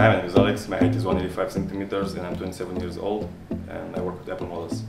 Hi, my name is Alek. My height is 185 centimeters and I'm 27 years old and I work with Apple Models.